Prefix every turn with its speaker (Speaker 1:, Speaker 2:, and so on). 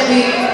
Speaker 1: think the